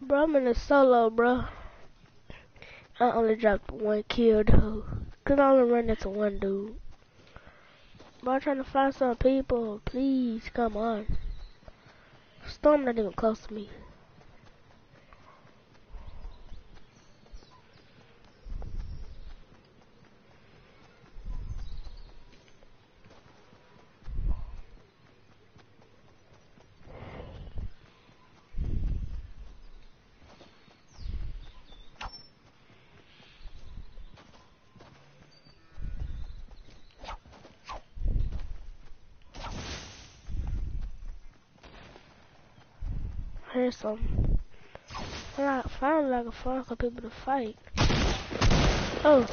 Bro, I'm in a solo, bro. I only dropped one kill though. Cause I only run into one dude. Bro, I'm trying to find some people. Please, come on. Storm not even close to me. Heard some. I found like a find some people to fight. Oh.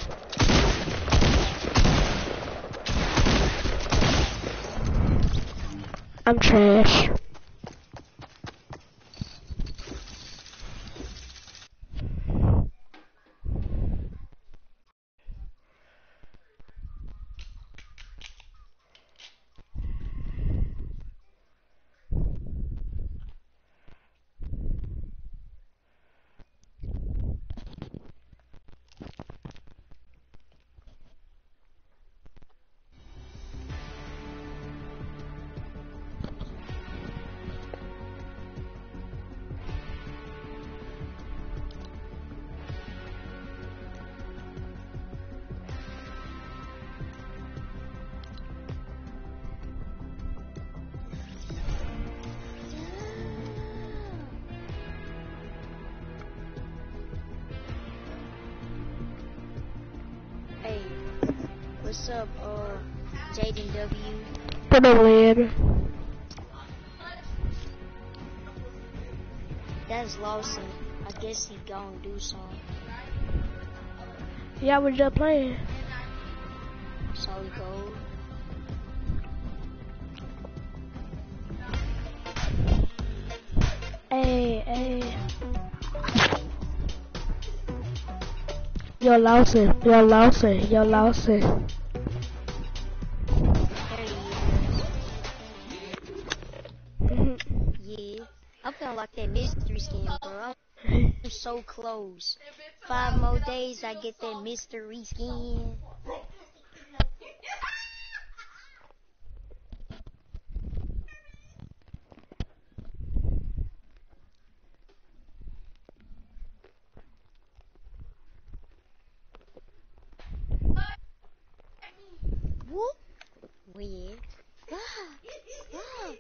I'm trash. Jaden W? Put a lid. That's Lawson. I guess he gonna do something. Yeah, we're just playing. So he go. Hey, hey. Yo, Lawson. Yo, Lawson. Yo, Lawson. Close. Five more days, I get that mystery skin. Whoop. Weird. Ah, ah, whoop.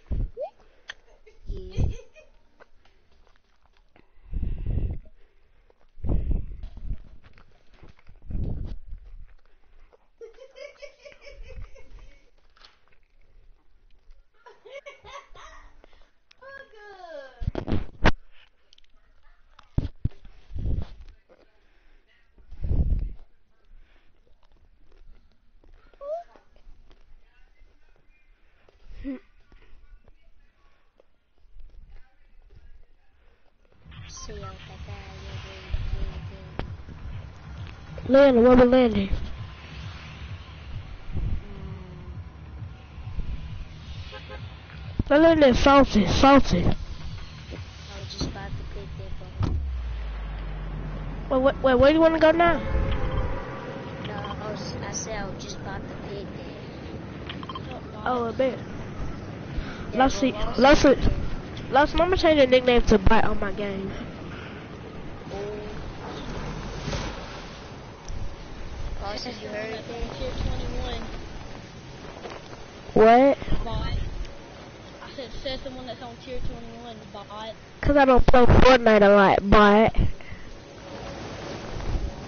Yeah. See ya, bye-bye, yeah, Landing, where we landing? I landed salty, salty. that. Wait, wait, wait, where do you want to go now? No, I, was, I said I was just about to pick that. Oh, a bit. Yeah, Let's see. picked that. Lawson, I'm gonna nickname to Bite on my game. Lawson, you heard That's on tier 21 What? bot. I said says the one that's on tier 21 bot. Cause I don't play Fortnite a lot, Bite.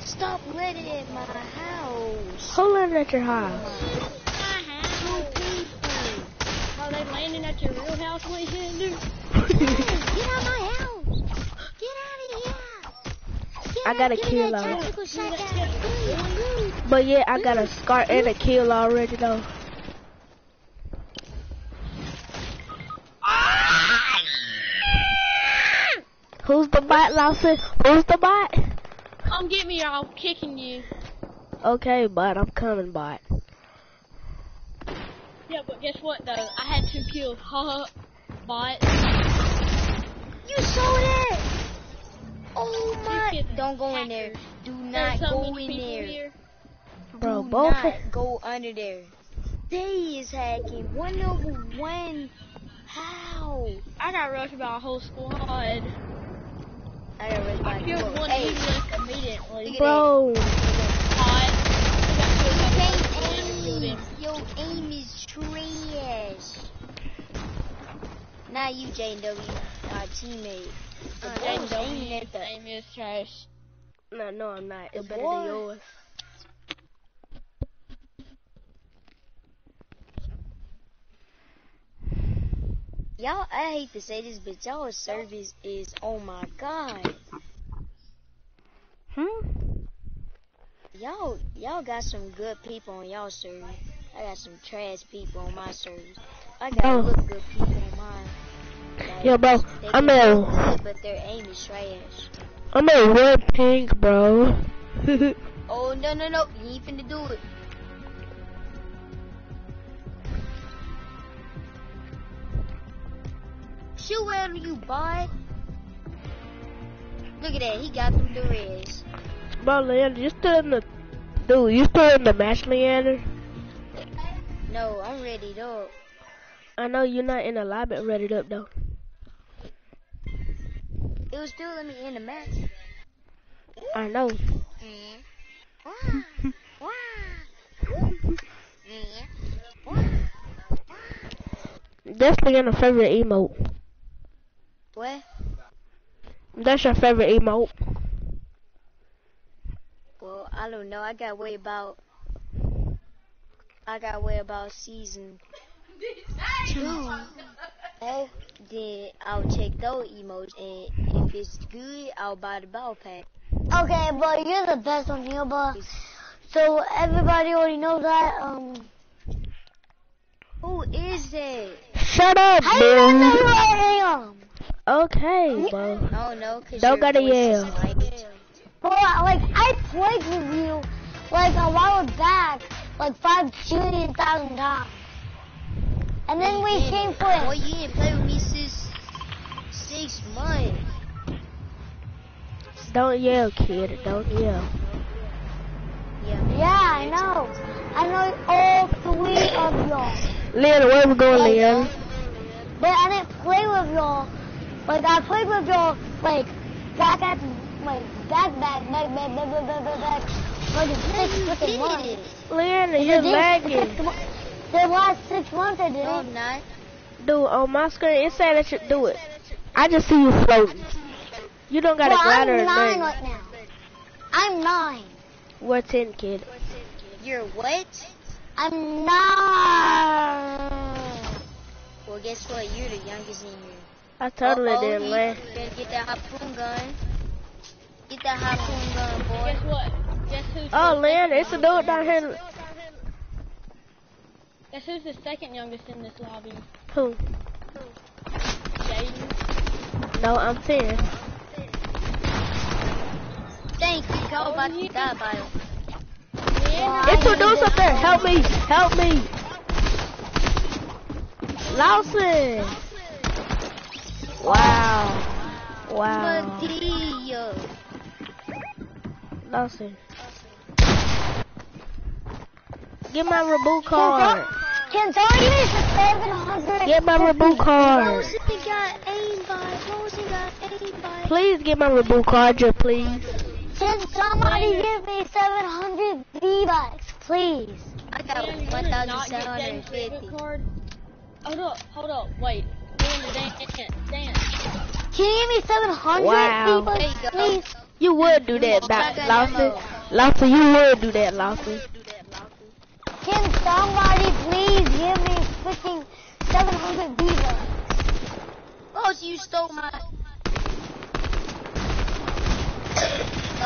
Stop letting in my house. Who landed at your house? My house. Are they landing at your real house? What you gonna do? Get out of my house. Get out of here. Get I out, got a kill that on. tactical shotgun. But yeah, I got a scar and a kill already though. Who's the bot, Lawson? Who's the bot? Come get me or I'm kicking you. Okay, bot, I'm coming, bot. Yeah, but guess what though? I had two kills. Ha ha. bot. You saw that? Oh my! get Don't go in there. Do not go in there. here. Bro, Do both. not go under there. They is hacking. One over one. How? I got rushed by a whole squad. I got rid of I my killed book. one Hey, English immediately. Bro, Hot. I got killed by the can't person aim. him. Your aim is trash. Not you, JW, our teammate. The Uh, boy Jaden was don't aiming need at the. aim is trash. no, no, I'm not. It's The better boy. than yours. Y'all, I hate to say this, but y'all service is oh my god. Hmm? Y'all, y'all got some good people on y'all service. I got some trash people on my service. I got Oh. look good people on mine. Like, Yo, bro, I'm at, but their aim is trash. I'm at one pink, bro. Oh no no no! You ain't finna do it. Shoot at you, boy. Look at that. He got them Durez. bro, Leander, you still in the, dude, you still in the match, Leander? No, I'm ready though. I know you're not in the lobby ready up though. It was still let me in the match. I know. Mm. Mm. Wah. That's Leander's favorite emote. What? That's your favorite emote. Well, I don't know. I got way about. I got way about season two. Oh, then I'll check those emotes, and if it's good, I'll buy the ball pack. Okay, but you're the best on here, but so everybody already knows that. Um, Who is that? Shut up, how do Oh, you not know dude. who I am? Okay, bro. I don't know, cause Don't your gotta voice is yell. like- But like I played with you like a while back, like five million thousand times, and then we You came didn't- for Boy, you didn't play with me since six months. Don't yell, kid. Don't yell. Yeah. Yeah, I know. I know all three of y'all, Leander, where we going, Leander? but I didn't play with y'all. Like I played with y'all like back at like back back back back back back back, back, back like six freaking months. Leanna, you're lagging. The last six months I did. No, oh, I'm not. Dude, on my screen it said that you do it. I just see you floating. You don't got well, a glider. I'm nine right now. I'm nine. What's in, kid? You're what? I'm nine. Well, guess what? You're the youngest in your I totally oh, Uh-oh, didn't, you man. Better get that harpoon gun. Get that harpoon gun, boy. Guess what? Guess who's Oh, the Leander, second it's a dude down here. Guess who's the second youngest in this lobby? Who? Jaden. No, I'm 10. Thank you. Y'all about to oh, die by him. It's a dude up there. Help me. Help me. Lawson. Wow. Wow. Bandillo. Lawson. Get my reboot card. Can somebody give Kentucky 700? Get my reboot card. Please get my reboot card, please. Can somebody give me 700 V-Bucks, please? I got 1,750. Hold up, hold up, wait. Can you give me 700 Wow. V-Bucks, There you go. please? You would do that, Back Doc- on Lawson. Lawson, you would do that, Lawson. Can somebody please give me freaking 700 V-Bucks? Oh, so you stole my.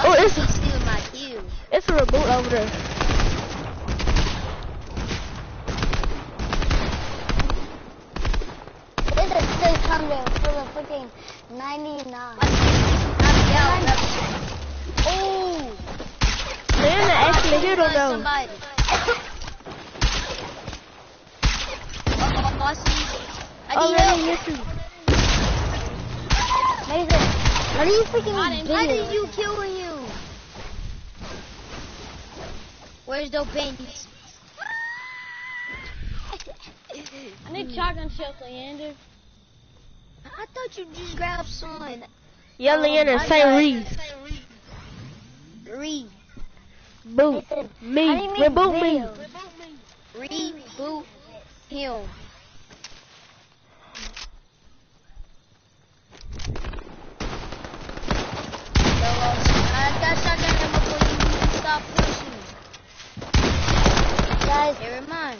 Oh, it's you stealing my kill. it's a reboot over there. Look at this for the freaking 99. Oh! They're in the Oh, Mojito Oh, really? Yes, Nathan, what you freaking? How did you kill you? Where's the bandits? I need shotgun shells, Leander. I thought you just grabbed someone. Yeah, um, Leander, I St. got- Reese. Boot. Me. how do you Reboot me. videos? reboot him. So, I got shotgun ammo for you. You can Stop pushing. Guys, Never mind.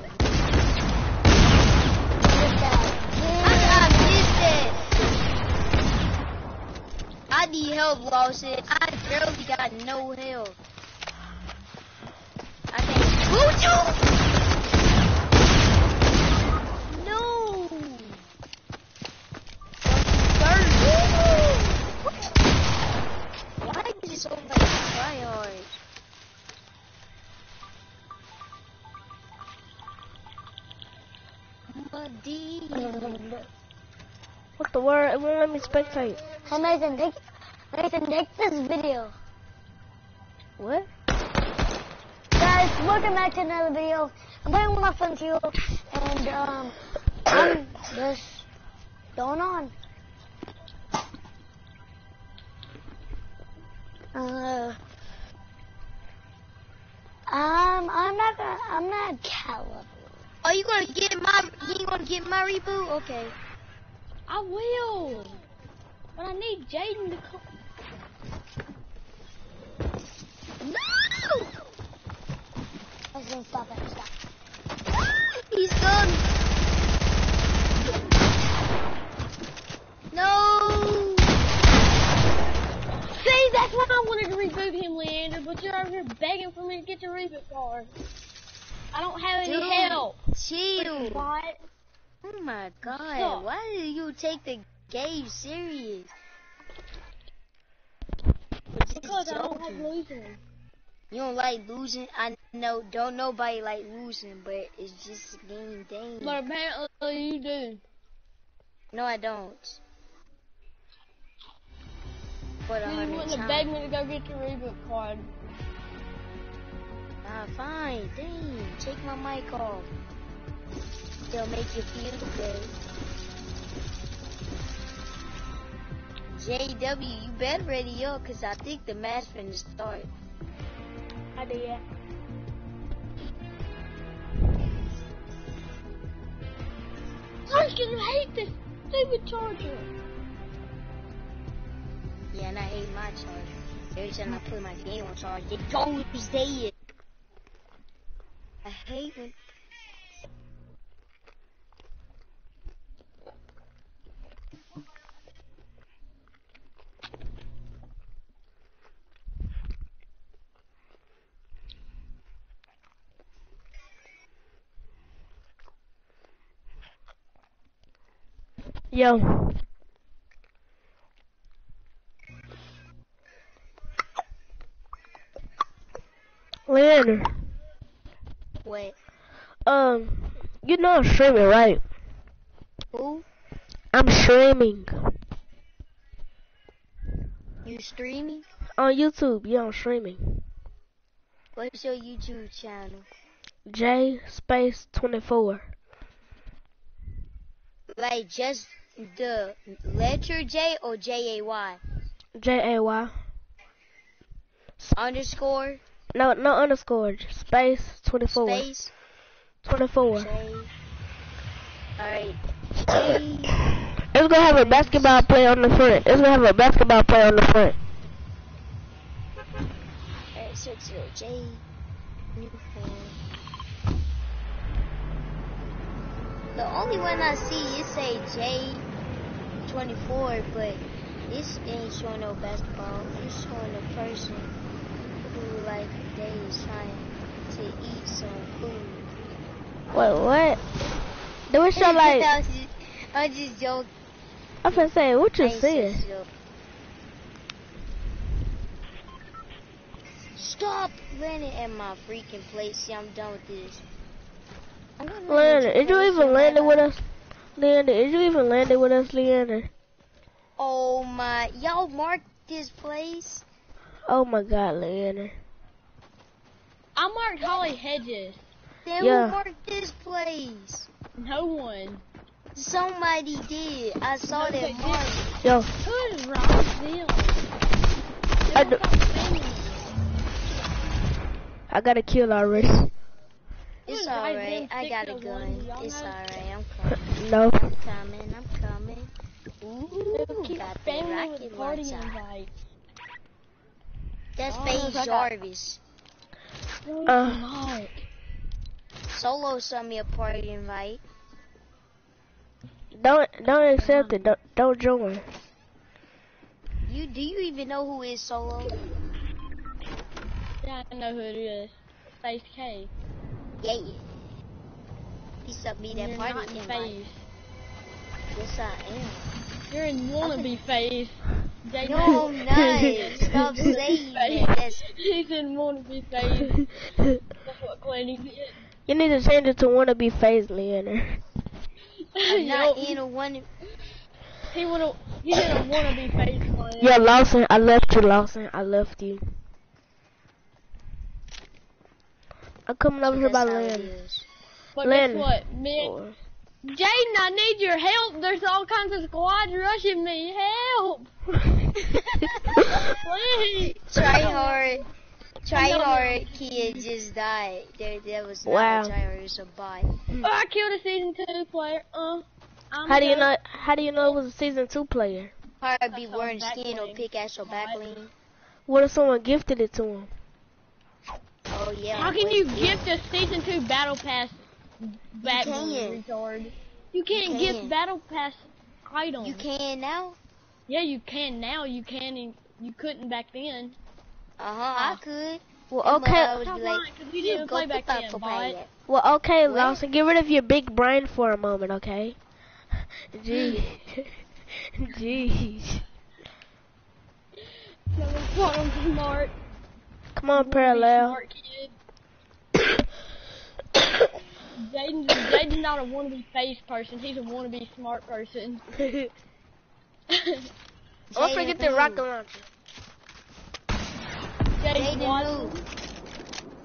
need help, Lawson. I barely got no help. I can't boot you. No. Why is it so much tryhard? What the word? It won't let me spectate. Hey Mason, take, Mason, take this video. What? Guys, welcome back to another video. I'm playing with my friend Fuel, and um, I'm just going on. Uh, um, I'm not gonna, I'm not caliber. Are you gonna get my? You gonna get my reboot? Okay. I will. But I need Jaden to come. No! Mason, stop it, stop. He's done. No! See, that's why I wanted to reboot him, Leander, but you're over here begging for me to get your reboot card. I don't have any Dude. help. Chill. What? Oh my god. Stop. Why do you take the game serious? Because I don't like losing. You don't like losing? I know, don't nobody like losing, but it's just a game thing. But apparently you do. No, I don't. But a You hundred to beg me to go get your reboot card. Ah, fine. Dang, take my mic off. They'll make you feel good. JW, you better ready up, cause I think the match finna start. I did. I can hate this stupid charger. Yeah, and I hate my charger. Every time I put my game on charge, it goes dead. I hate when. Yo. Leander, What? um, you know I'm streaming, right? Who? I'm streaming You streaming? on YouTube. Yeah, I'm streaming. What's your YouTube channel? J space 24. Like just the letter J or J A Y? J A Y. Underscore No, no underscore. Space 24. space 24. Alright. It's gonna have a basketball player on the front. It's gonna have a basketball player on the front. Alright, so it's a J. The only one I see is say J 24, but This ain't showing no basketball. It's showing a person who like they is trying to eat some food. Wait, what? They was show like I'm just, I'm just joking. I'm finna say what you saying. Stop landing at my freaking place. See, I'm done with this. I'm gonna let Leander, you is you play even land it with us? Leander, is you even landed with us, Leander? Oh my, y'all marked this place? Oh my god, Leander. I marked Holly Hedges. Then Yeah. who marked this place? No one. Somebody did. I saw No, that mark. Yo, Who is Rossville? I, do, I got a kill already. It's alright. I got a six gun. It's alright. I'm coming. No. I'm coming. I'm coming. Ooh, Keep got the rocket party launcher. invite. That's Oh, FaZe I got- Jarvis. Uh. Solo sent me a party invite. Don't don't accept it. Don't don't join. You do you even know who is Solo? Yeah, I know who it is. FaZe Kay. Yeah. He sent me that You're party not in invite. FaZe. Yes, I am. You're in wannabe FaZe. Jay No, I'm not. Stop saying that. That's He's in wannabe FaZe. That's what Clanny did. You need to change it to wanna be FaZe, Leander. I'm not Yup. in a one. He wanna. He did a wannabe FaZe Clan. Yo, Lawson, I left you, Lawson. I left you. I'm coming over here by That's how it land. But Lynn. guess what, man? Jaden, I need your help. There's all kinds of squads rushing me. Help! Please. Try hard. Try No, no. hard. Kid just died. There, there was not Wow. a try hard. It was a bot. Oh, I killed a season two player. Uh, I'm How do you know? How do you know it was a season two player? Hard be wearing skin or pickaxe or back bling. What if someone gifted it to him? Oh yeah. How can you gift a season two battle pass back can. retard? You can't You gift battle pass items. You can now. Yeah, you can now. You can. And you couldn't back then. Uh huh. I could. Well, okay. mother would Stop be lying, like, 'cause you didn't play back then, for Well, okay, What? Lawson, get rid of your big brain for a moment, okay? Gee. Jeez. What I'm smart. Come on, parallel. Smart. Jaden's, Jaden's not a wannabe FaZe person. He's a wannabe smart person. Don't Jaden forget the who? rocket launcher. Jaden Jaden Watson.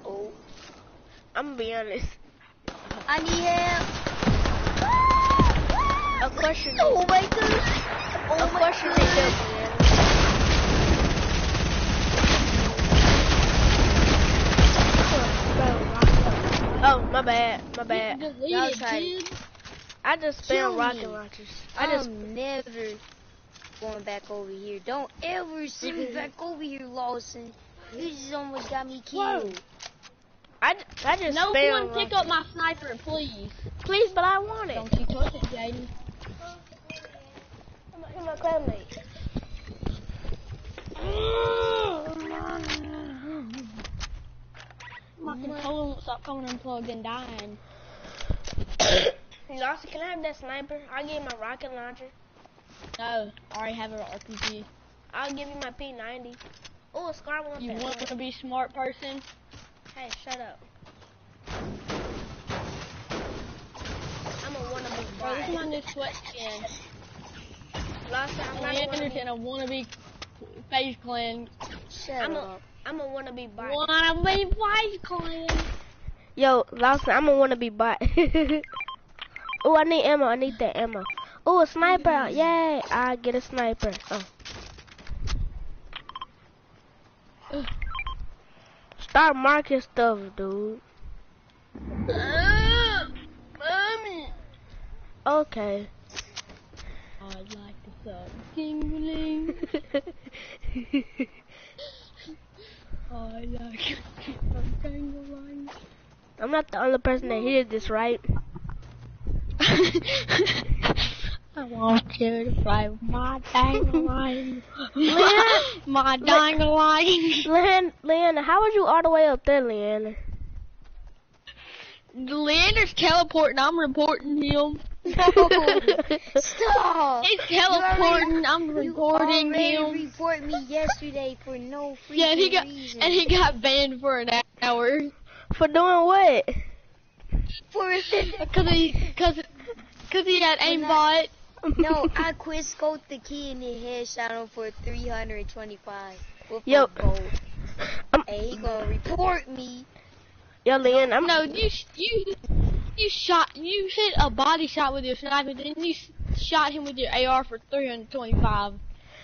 Oh. I'm gonna be honest. I need help. Of course you Oh my gosh. Oh Of my course you gosh. need help, Oh, my bad. My bad. Y'all tried. I just spam rocket launchers. I just I'm never going back over here. Don't ever send me mm. back over here, Lawson. You just almost got me killed. Whoa. I, I just No one pick up my sniper, please. Please, but I want it. Don't you touch it, Jaden. He's my clanmate. My controller won't stop coming unplugged and dying. Lawson, can I have that sniper? I'll give you my rocket launcher. No, I already have an RPG. I'll give you my P90. Oh, a Scar wants You want to be smart person? Hey, shut up. I'm a wannabe Bro, this is my bot. new sweat skin. time, I'm not a Leander's wannabe. in a wannabe FaZe clan. Shut I'm a- up. I'm a wannabe bot. Wannabe FaZe clan. Yo, Lawson, I'm a wannabe bot. oh, I need ammo. I need that ammo. Oh, a sniper. Yay. I get a sniper. Oh. Stop marking stuff, dude. Uh, mommy. Okay. I'd like to suck tingling. I like tingling. I'm not the only person that hears this, right? I want you to play my dangling my dangling. Leanna, Leanna, how was you all the way up there, Leanna? Leander's teleporting. I'm reporting him. Stop! He's You already- teleporting. I'm recording You reporting already him. report me yesterday for no freaking Yeah, and he got reason. and he got banned for an hour For doing what? for because he because because he had aimbot. no, I quit scoped the key in the head shot him for 325 with Yo. a bolt. Um, And he gonna report me. Yo, Leanna, I'm No, you sh- you you shot you hit a body shot with your sniper, then you shot him with your AR for 325.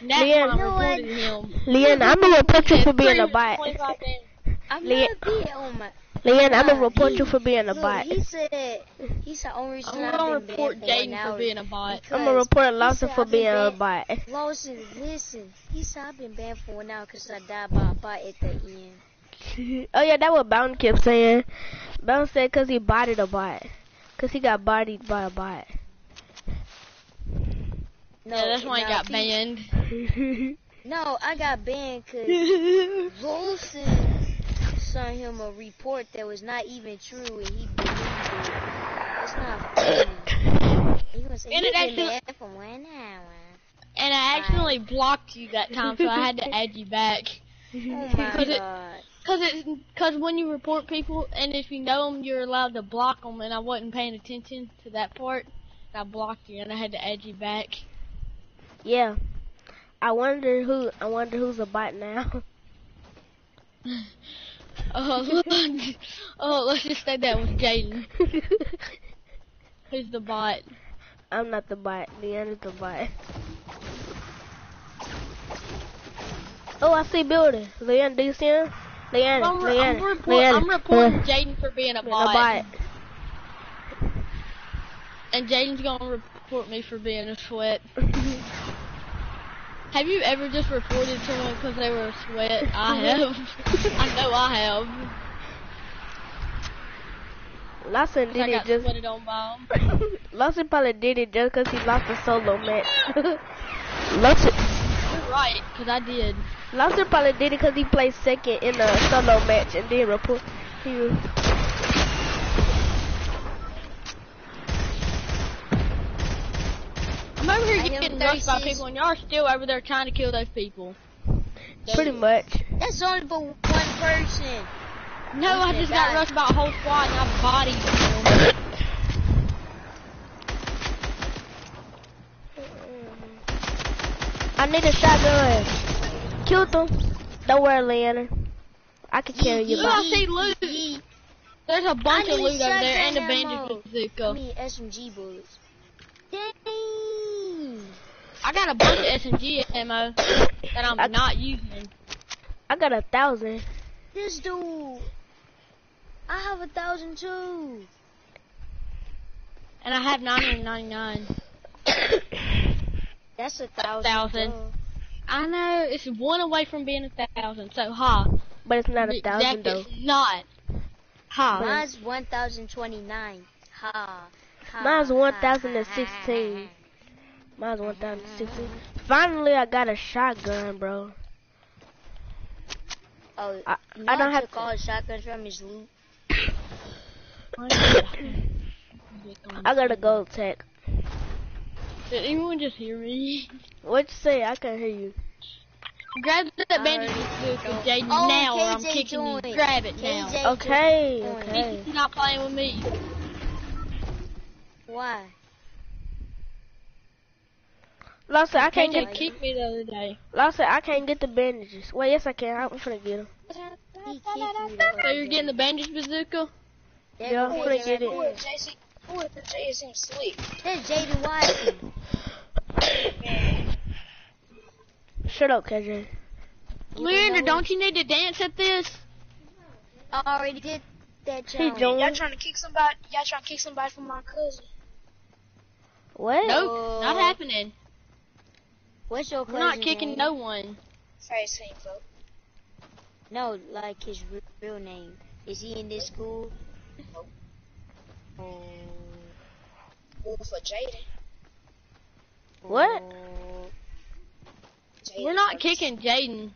And that's Leanne. when I You know what? reported him. Leanna, I'm gonna oh report you for being a bot. 325. I'm Leah- not being oh my. Leanna, I'm gonna report you for being a Look, bot. he said he said only reason I'm I've gonna report banned for Jaden for being a bot. I'm gonna report Lawson for being a banned- bot. Lawson, listen. He said I've been banned for an hour because I died by a bot at the end. oh yeah, that what Bound kept saying. Bound said cause he bodied a bot. Cause he got bodied by a bot. No, yeah, that's why he now, got see, banned. No, I got banned because Wilson sent him a report that was not even true, and he believed it. It's not funny. He was saying And he it been actually- banned for one hour. And I accidentally blocked you that time, so I had to add you back. Oh my Cause it- god. Cause it's cause when you report people and if you know them, you're allowed to block them. And I wasn't paying attention to that part. I blocked you, and I had to add you back. yeah. I wonder who. I wonder who's a bot now. Oh, oh, let's just say that was Jaden. Who's the bot? I'm not the bot. Leanna's the bot. Oh, I see building. Leanna, do you see him? Leanna, I'm, re- Leanna, I'm, report- Leanna. I'm reporting Jaden for being a bot. a bot. And Jaden's gonna report me for being a sweat. Have you ever just reported someone because they were a sweat? I have. I know I have. Lawson did it just. sweated on by 'em. Lawson probably did it just because he lost a solo match. Lawson, You're right, because I did. Lawson probably did it because he played second in a solo match and then report. He I'm over here getting rushed by people, and y'all are still over there trying to kill those people. pretty much. That's only for one person. No, I just got rushed by a whole squad, and I bodied them. I need a shotgun. Killed them. Don't worry, Leanna. I can carry you Look, I back. see loot. There's a bunch of need loot over there, and a shotgun bandage ammo. I bazooka. mean SMG bullets. Dang. I got a bunch of SMG ammo that I'm I- not using. I got a thousand. This dude. I have a thousand too. And I have 999. That's a thousand. thousand. duh. I know, it's one away from being a thousand, so ha. But it's not a thousand exact, though. It's not. Ha. Mine's 1029. Ha. ha Mine's 1016. Mine's 1016. Mm-hmm. Finally, I got a shotgun, bro. Oh, I, I don't have took call his shotguns from his loot. I got a gold tech. Did anyone just hear me? What you say? I can hear you. Grab that bandage Alright. bazooka, Jaden, Oh, now, or I'm kicking joined. you. Grab it now. KJ Okay, joined. okay. He's not playing with me. Why? Lawson, I can't KJ get. kicked me the other day. Lawson, I can't get the bandages. Well, yes, I can. I'm finna get them. He me the So you're getting the bandage bazooka? There Yeah, I'm KJ gonna get right it. There. JC, who is the JSM sleep? That's Jaden Watson. Shut up, KJ. Leander, don't you need to dance at this? I already did that He challenge. joined. Y'all trying to kick somebody? Y'all trying to kick somebody from my cousin? What? Nope, not Oh. happening. What's your We're not kicking name? no one. Face info. No, like his real name. Is he in this school? Oh. Well, for Jaden. What? Jay We're not kicking Jaden.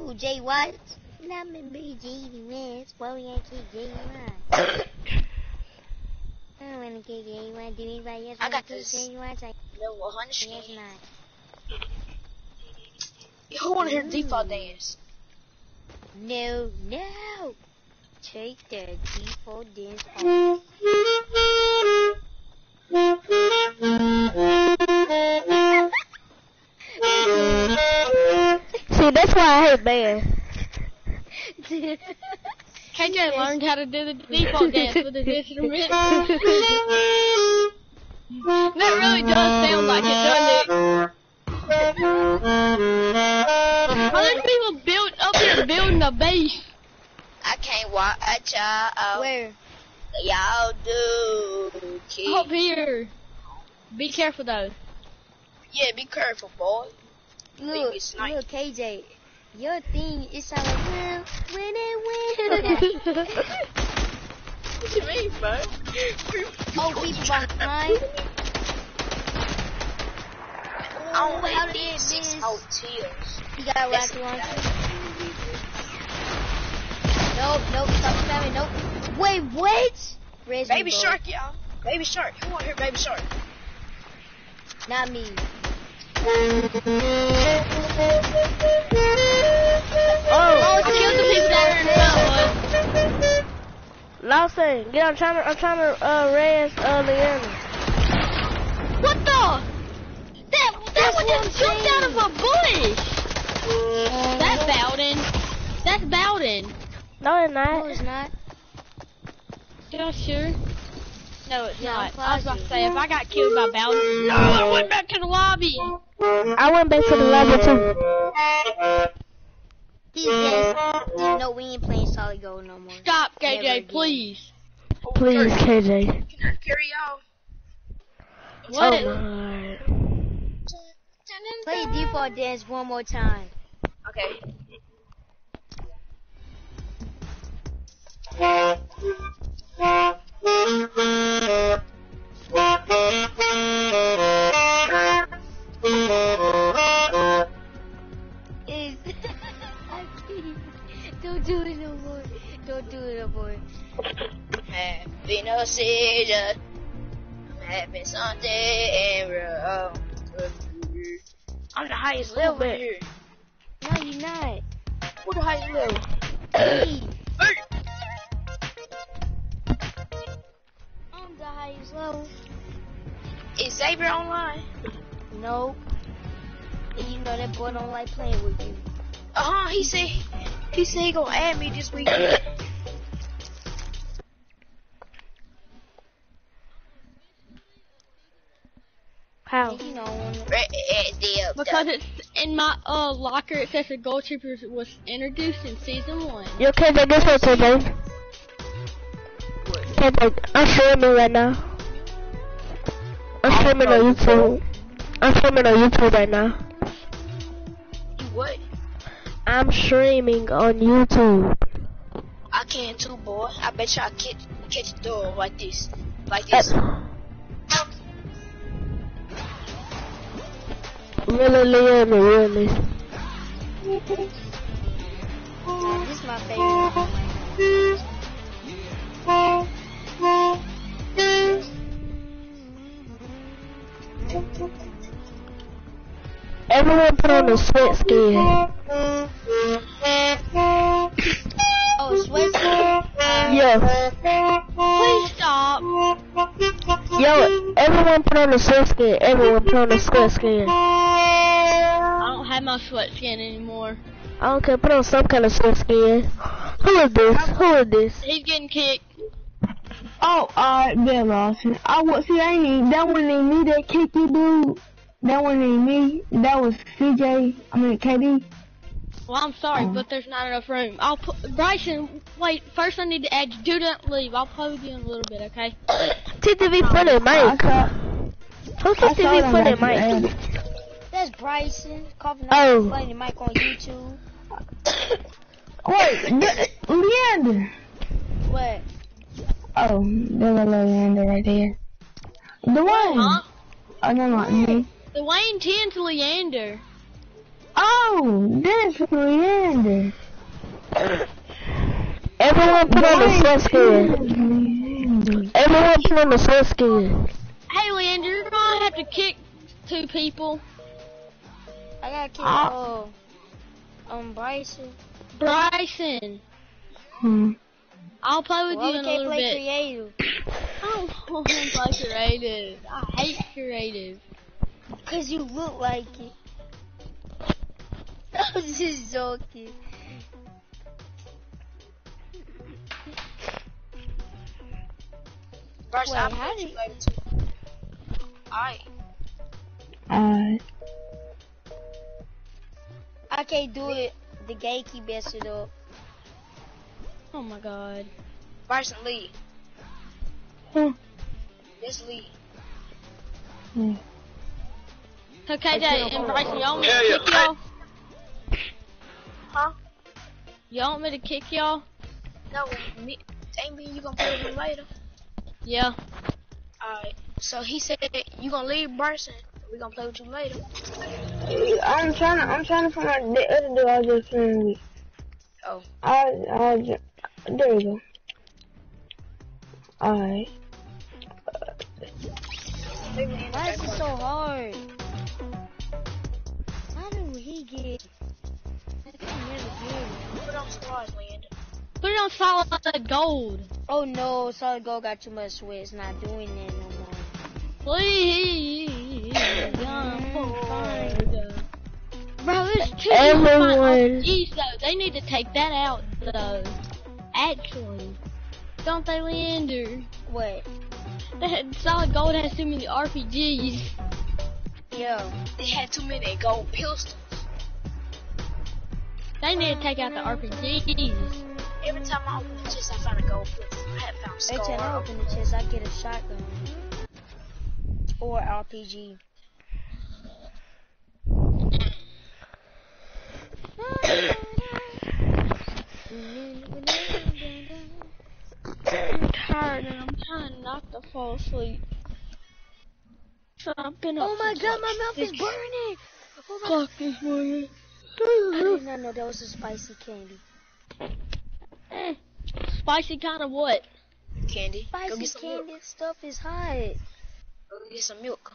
Ooh, Jay White. Not me, be Jay West. Why we ain't kick Jay White? I don't wanna kick Jay White. Do anybody else I got this. Jay White? Like, Level 100 yes, not. Who wanna hear default dance? No, no. Take the default dance off. See, that's why I hate band. KJ learned how to do the default dance with his instrument. that really does sound like it, doesn't it? Are there people build up here building a base? Watch y'all. Um, Where? Y'all do. Kid. Up here. Be careful though. Yeah, be careful, boy. Look, look, KJ. Your thing, sounds like, well, when it win. What you mean, bro? oh, people behind. I don't did these six this- hotels. You got a rocket launcher? I Nope, nope, stop spamming, nope. Wait, what? Raise Baby bro. Shark, y'all. Baby Shark. Who want to hear Baby Shark? Not me. Oh, I killed the people down here in the front one. Lawson, get I'm trying to I'm trying to uh raise uh Leanna. What the? That that one just jumped out of a bush. That's Bowden. That's Bowden. No, it's No, not. it's not. Yeah, sure. No, it's Yeah, not. I'm I was about to say if I got killed by Bowden, no, I went back to the lobby. I went back to the lobby too. These days, just know we ain't playing solid gold no more. Stop, Never KJ, again. please. Please, KJ. Can I carry y'all? What? Oh my. Play default dance one more time. Okay. Don't do it no more. Don't do it no more. A seizure. I'm having something wrong. I'm the highest level here. No, you're not. Who the highest level? Hey, Hey! I'm the highest level. Is Xavier online? Nope. And you know that boy don't like playing with you. Uh huh. He said he said he gonna add me this weekend. How? You know, Right at the uh, Because it's in my uh locker. It says the Gold Troopers was introduced in season one. Yo, KJ, this one, KJ. KJ, I'm streaming right now. I'm streaming on YouTube. I'm streaming on YouTube right now. You what? I'm streaming on YouTube. I can too, boy. I bet y'all catch catch a door like this, like this. Uh, really, Leanna, really. this is my favorite one right now. Everyone put on a sweat skin. Oh, sweat skin. Yeah. Please stop. Yo, everyone put on a sweat skin. Everyone put on a sweat skin. I don't have my sweat skin anymore. I don't care, put on some kind of sweat skin. Who is this? Who is this? He's getting kicked. Oh, alright, Ben Lawson. I was see, I ain't that wasn't even me that kicked you, dude. That wasn't even me. That was CJ. I mean KD. Well, I'm sorry, but there's not enough room. I'll put Bryson. Wait, first I need to add you. Do not leave. I'll play with you in a little bit, okay? TTV funny I Mike. Who's TTV them funny at the Mike? end. That's Bryson. Coughing Oh. out playing the mic on YouTube. Wait, Leander. What? Oh, there's a little Leander right there. The one. Huh? Oh, never mind. Me. Dwayne Ten's Leander. Oh, that's Leander. Everyone put on the sweat skin. Everyone put on the sweat skin. Hey, Leander, you're gonna have to kick two people. I got kill Ah. uh, um Bryson. Bryson, Hmm. I'll play with Why you we in a little play bit. creative? I don't want to play creative. I hate creative. Cause you look like it. I was just joking. Bryson, Wait, I'll how play did- you later too. Alright. Uh, I can't do it. The gate keep messing up. Oh my god. Bryson Lee. Hmm. This Lee. hmm. So KJ and Bryson, y'all want me to yeah. kick y'all? Huh? Y'all want me to kick y'all? No, me, ain't me. You gonna play with him later? Yeah. Alright. So he said you gonna leave Bryson. We gonna play with you later. I'm trying to, I'm trying to find out the other dude I was just playing with. Oh. I, I, ju- there we go. Alright. Why is it so hard? How did he get? I can never get it. Put on squads, Land. Put it on solid gold. Oh no, Solid Gold got too much sweat. It's not doing it no more. Please. Bro, there's two Everyone- RPGs though. They need to take that out though. Actually. Don't they, Leander? What? That solid gold has too many RPGs. Yo, They had too many gold pistols. They need to take out the RPGs. Every time I open the chest, I find a gold pistol. I had found every time I open the chest, I get a shotgun or RPG. I'm tired and I'm trying not to fall asleep. So I've been up Oh my god, my mouth is burning! Oh my o'clock this morning. I did not know that was a spicy candy. Eh, Spicy kind of what? Candy. Go Spicy get some candy milk. stuff is hot. Go get some milk.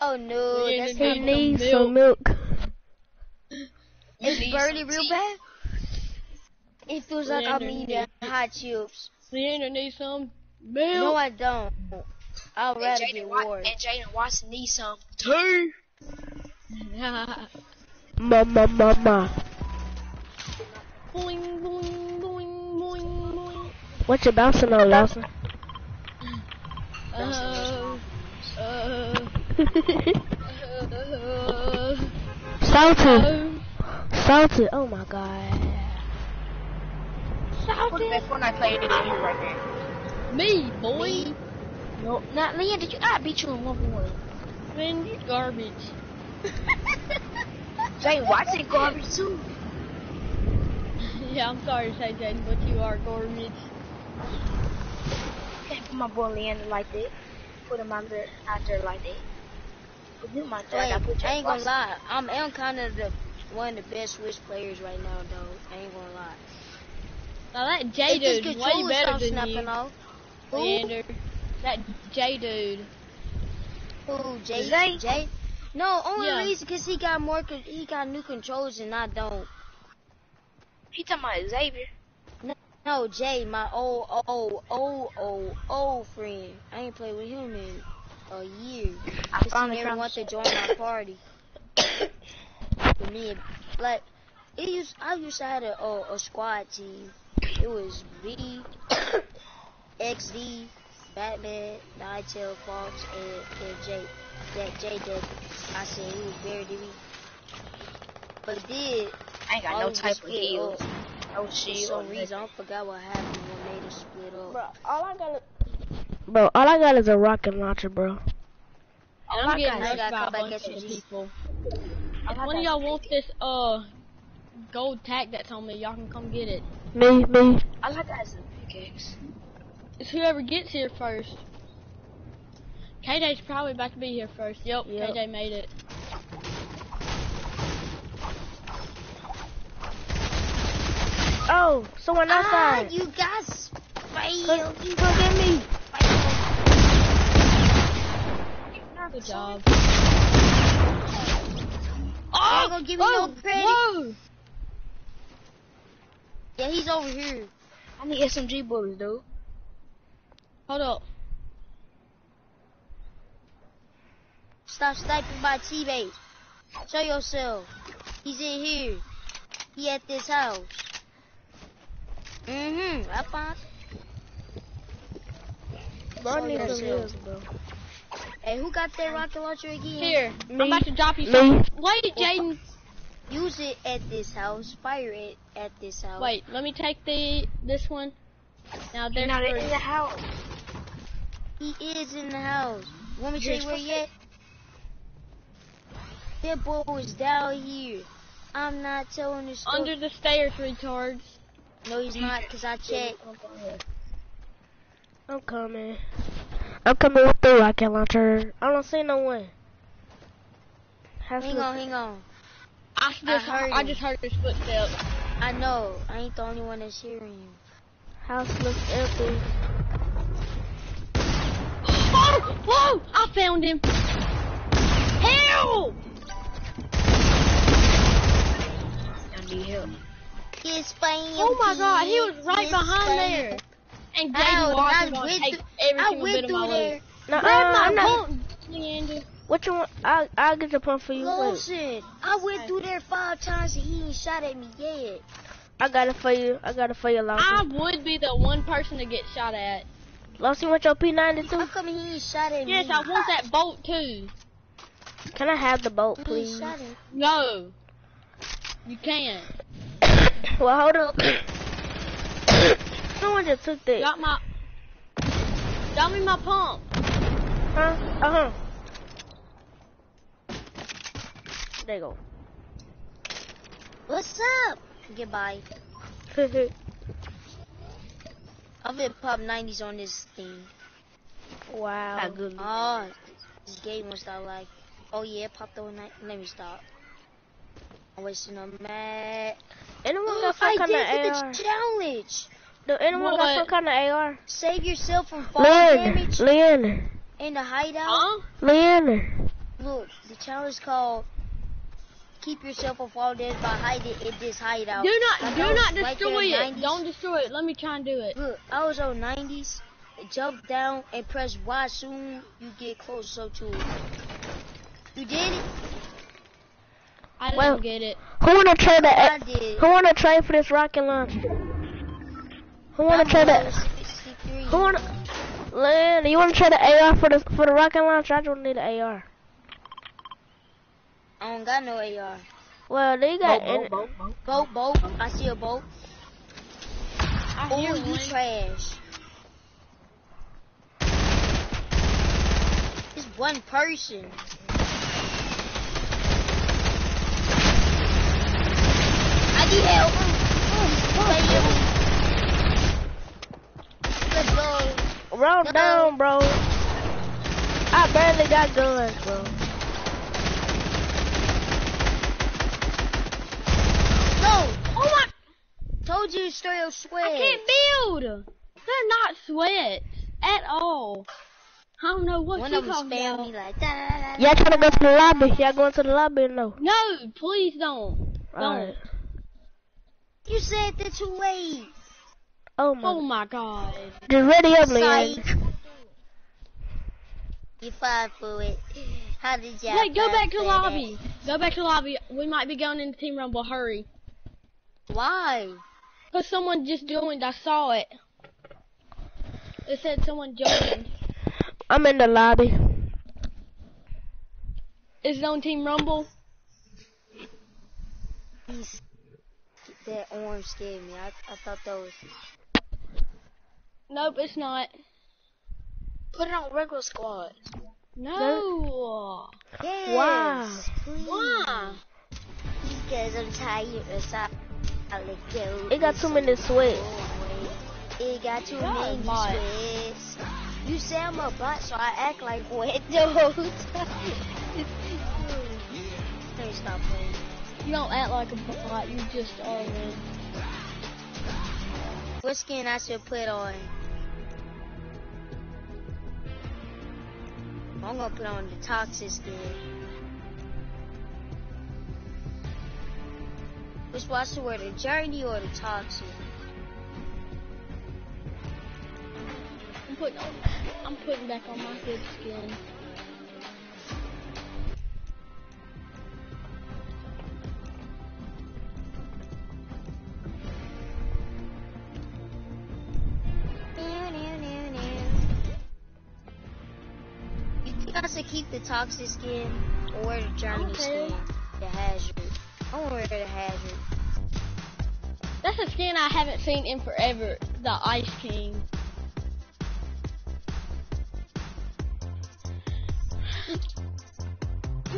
Oh no, Yeah, that's they He not need needs some some milk. You It's need burning some real tea. bad. It feels like I'm eating hot chips. Leander needs some No. I don't. I'd And rather Jaden get Wa- and Jaden Watson needs some tea. Ma ma ma ma. boing, boing, boing, boing, boing. What you bouncing on, Lawson? Uh, uh, uh, Salty. uh, Salty. Oh my god. Who's the best Fortnite player in here right now? me, boy. No, not Leon. Did you? I beat you in one one. Man, you garbage. Jaden Watson garbage too. yeah, I'm sorry say, Jaden, but you are garbage. Can't put my boy Leander like that. Put him out there, out there like that. Put him out there. I Wait, gotta put I Jaden ain't gonna lie. I'm, I'm kind of the one of the best Switch players right now, though. I ain't gonna lie. Now that J If this dude way controller better stops than snapping you, off. Leander. That J dude. Who? J? Zay? Jay? No, only Yeah. reason because he got more. He got new controllers and I don't. He talking about Xavier. No, Jay, my old, old, old, old, old friend. I ain't played with him in a year. I Cause he finally never found want to join my party. For me, like, it used, I used to have a, a, a squad team. It was B, XD, Batman, Nigel Fox, and, and Jay. That Jay that I said he was better than me. But then, I ain't got no type of split heals, up. no For shield. some reason, I forgot what happened when made us split up. Bro, all I got Bro, all I got is a rocket launcher, bro. All I'm I getting got- I gotta by a bunch of people. If one of y'all want this uh gold tag that's on me, y'all can come get it. Me, me. I like got is a pickaxe. It's whoever gets here first. KJ's probably about to be here first. Yep, Yep. KJ made it. Oh, someone Ah, outside. you guys failed. Look, look at me. Good job. Oh, gonna give me no credit. Whoa! Yeah, he's over here. I need SMG bullets, dude. Hold up. Stop sniping my teammate. Show yourself. He's in here. He at this house. Mm-hmm. I found. Bro, I need some bro. Hey, who got that rocket launcher again? Here, Me. I'm about to drop you Me. some. Wait, Jaden. Use it at this house. Fire it at this house. Wait, let me take the this one. Now there's Not in the house. He is in the house. Want me to tell you where he at? That boy was down here. I'm not telling the story. under the stairs, retards. No, he's not, because I checked. I'm coming. I'm coming with the rocket launcher. I don't see no one. Has Hang on, hang on. I just heard I just heard his footsteps. I know. I ain't the only one that's hearing you. House looks empty. Oh, whoa! I found him. Help! I need help. It's fine. Oh my God, he was right It's behind fine. there. And How? Jaden Walker I gonna went take through- every I single bit of my there. loot. No, uh, my I'm not. Pump, Leander. What you want? I I'll get the pump for you. Wait, Listen, I went through there five times and he ain't shot at me yet. I got it for you. I got it for you, I would be the one person to get shot at. Lawson, you want your How P92? come he ain't shot at Yes, me? Yes, I want that bolt too. Can I have the bolt, please? shot at. No. You can't. well, hold up. Someone just took that. Got my. Got me my pump. Huh? Uh huh. There you go. What's up? Goodbye. I've been pop 90s on this thing. wow. How good. Oh, this game won't stop like. Oh yeah, popped over night. Let me stop. I'm wasting a mat. Anyone got some I kind did of get AR? the challenge. Do anyone got some What? kind of AR? Save yourself from fall Leander, damage Leander, in the hideout. Huh? Leander. Look, the challenge called "Keep yourself from fall damage by hiding in this hideout." Do not, Like do not destroy there it. 90s. Don't destroy it. Let me try and do it. Look, I was on 90s. Jump down and press Y. Soon you get closer to it. You did it. I didn't Well- get it. Who wanna trade the? I did. Who wanna try for this rocket launcher? Who wanna trade That the? was 63. Who wanna? Leander, you wanna try the AR for the for the rocket launcher? I just need the AR. I don't got no AR. Well, they got. Boat, any- boat, boat, boat. Boat, boat. I see a boat. I Oh, hear you one. trash. It's one person. I need help. Let's go. Roll No. down, bro. I barely got guns, bro. No. Oh, oh my! Told you to stay your sweat. I can't build. They're not sweats at all. I don't know what One you of them talking spammed about. me like that. Y'all trying to go to the lobby? Y'all going to the lobby or no? No, please don't. Don't. Alright. You said that too late. Oh my. Oh my god. Just ready up, Leon. Psych. You fine for it. How did you? Wait, go back to lobby. Go back to lobby. We might be going into Team Rumble. Hurry. Why? Cause someone just joined. I saw it. It said someone joined. I'm in the lobby. Is it on Team Rumble? He's, that orange scared me. I, I thought that was. Nope, it's not. Put it on regular squad. No. Yes, Wow. please. Why? Because I'm tired of solid gold. It got too many sweats. It got too many sweats. You say I'm a bot, so I act like one the whole time. Let me stop playing. You don't act like a bot, you just are. What skin I should put on? I'm gonna put on the toxic skin. One I should wear, the journey or the toxic? I'm putting on, I'm putting back on my good skin. You think I should keep the toxic skin or the journey Okay. skin? The hazard. I'm gonna wear the hazard. That's a skin I haven't seen in forever. The Ice King.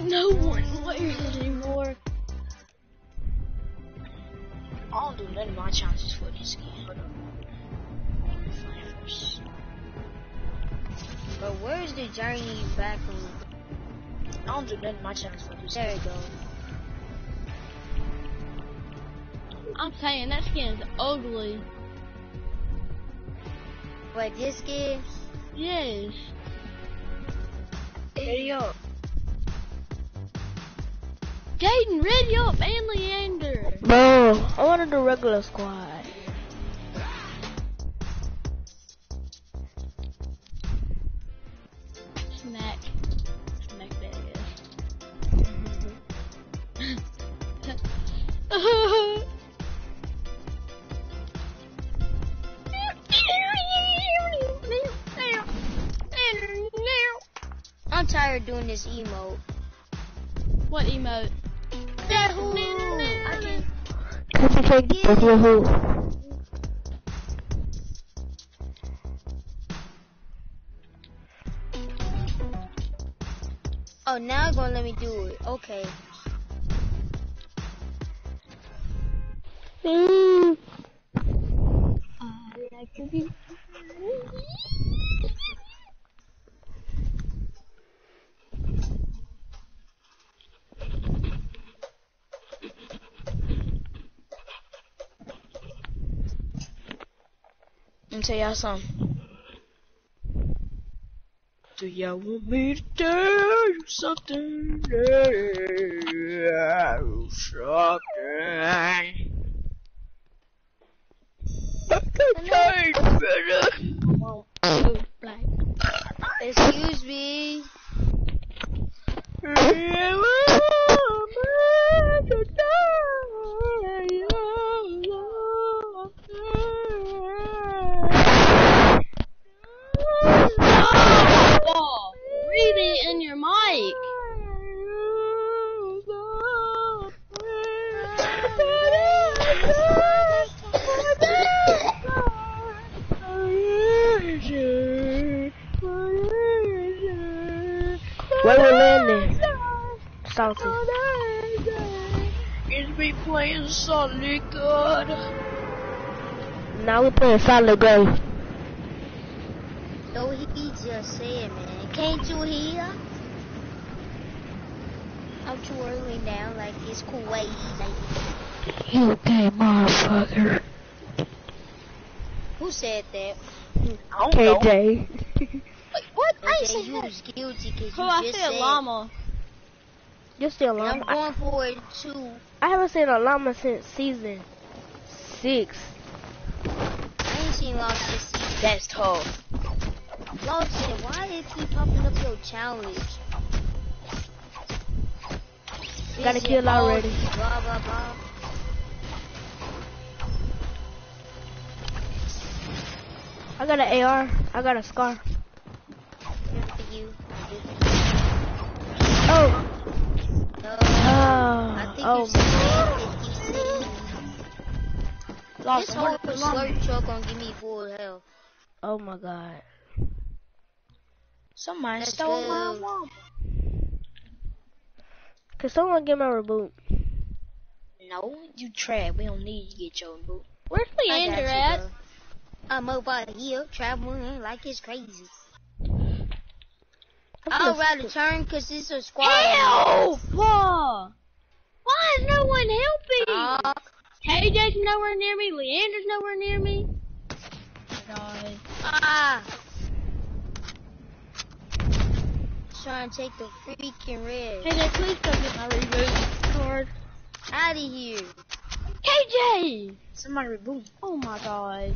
No one wears it anymore. I don't do none of my challenges for this skin. Hold first. But where's the journey back on? I don't do none of my challenges for this There we go. I'm saying that skin's ugly. But this skin, Yes. Ready up. Jaden, ready up, and Leander. Bro, I wanted the regular squad. Smack. Smack that ass. I'm tired of doing this emote. what emote? That I can Cause you can't get the who. Oh, now it's gonna let me do it. Okay. Mm. Let me tell y'all something. Do y'all want me to tell you something? Something. I can change better. Oh, black. Excuse me. Oh, breathe it in your mic. Where we landing? Salty. It's me playing Solid Gold. Now we playing solid gray. So he just said, man, can't you hear? I'm twirling now like it's Kuwait. Like, You gay motherfucker. who said that? I don't know. KJ. What? Okay, you was guilty because Who you I just said said. llama. You still And I'm llama? Going for it too. I haven't seen a llama since season six. I ain't seen Lost this season. That's tough. Lost it. Why it keep popping up your challenge? Gotta kill already. Blah blah blah. I got an AR. I got a scar. You. Good for you. Oh. No. Oh. I think oh. You said 50 Lost This whole one. slurp truck gonna give me full health. Oh my god. Somebody Let's stole go. my llama. Can someone get my reboot? No, you trash. We don't need to get your boot. Where's I got Leander you, at? bro. I'm over here traveling like it's crazy. I'll finna rather sc- turn because it's a squad. Help! Why is no one helping? Uh, KJ's nowhere near me. Leander's nowhere near me. God. ah. Trying to take the freaking red. KJ, please come get my reboot card. Out of here. KJ! Somebody reboot. Oh my god.